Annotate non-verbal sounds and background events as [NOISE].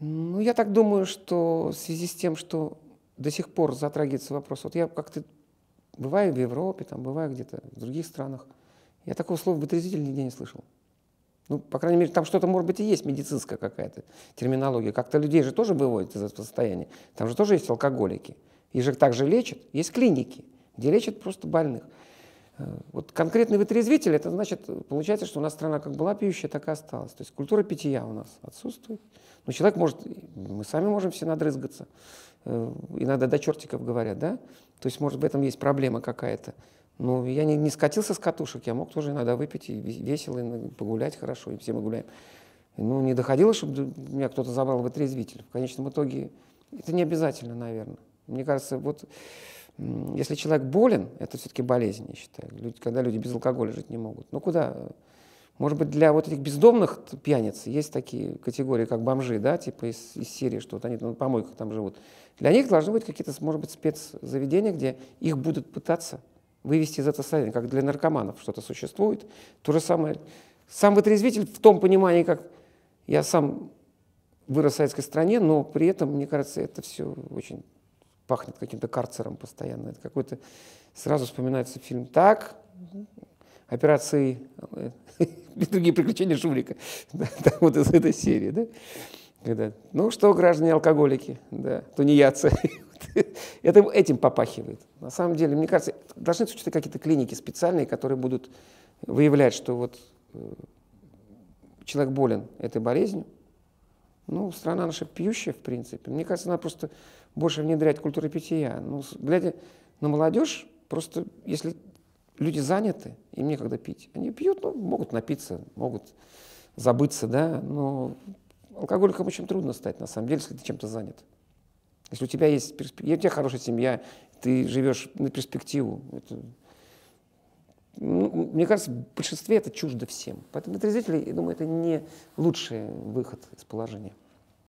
Ну, я так думаю, что в связи с тем, что до сих пор затрагивается вопрос, вот я как-то бываю в Европе, там, бываю где-то в других странах, я такого слова вытрезвитель нигде не слышал. Ну, по крайней мере, там что-то, может быть, и есть медицинская какая-то терминология. Как-то людей же тоже выводят из этого состояния. Там же тоже есть алкоголики. Их же также лечат. Есть клиники, где лечат просто больных. Вот конкретный вытрезвитель, это значит, получается, что у нас страна как была пьющая, так и осталась. То есть культура питья у нас отсутствует. Но человек может, мы сами можем все надрызгаться. Э, иногда до чертиков говорят, да? То есть, может, в этом есть проблема какая-то. Но я не, не скатился с катушек, я мог тоже иногда выпить и весело, и погулять хорошо, и все мы гуляем. Ну, не доходило, чтобы меня кто-то забрал вытрезвитель. В конечном итоге это не обязательно, наверное. Мне кажется, вот если человек болен, это все-таки болезнь, я считаю. Люди, когда люди без алкоголя жить не могут. Ну куда? Может быть, для вот этих бездомных пьяниц есть такие категории, как бомжи, да, типа из, из Сирии, что вот они на помойках там живут. Для них должны быть какие-то, может быть, спецзаведения, где их будут пытаться вывести из этого состояния, как для наркоманов что-то существует. То же самое. Сам вытрезвитель в том понимании, как я сам вырос в советской стране, но при этом, мне кажется, это все очень пахнет каким-то карцером постоянно. Это какой-то... Сразу вспоминается фильм «Так», операции, [LAUGHS] другие приключения Шурика, [LAUGHS] вот из этой серии, да? Когда, ну что, граждане алкоголики, да, тунеядцы, [LAUGHS] это этим попахивает. На самом деле, мне кажется, должны существовать какие-то клиники специальные, которые будут выявлять, что вот э, человек болен этой болезнью. Ну, страна наша пьющая, в принципе. Мне кажется, надо просто больше внедрять культуру питья. Ну, глядя на молодежь, просто если люди заняты, им некогда пить. Они пьют, ну, могут напиться, могут забыться, да, но алкоголикам очень трудно стать, на самом деле, если ты чем-то занят. Если у тебя есть перспектива, у тебя хорошая семья, ты живешь на перспективу, это, ну, мне кажется, в большинстве это чуждо всем. Поэтому для зрителей, я думаю, это не лучший выход из положения.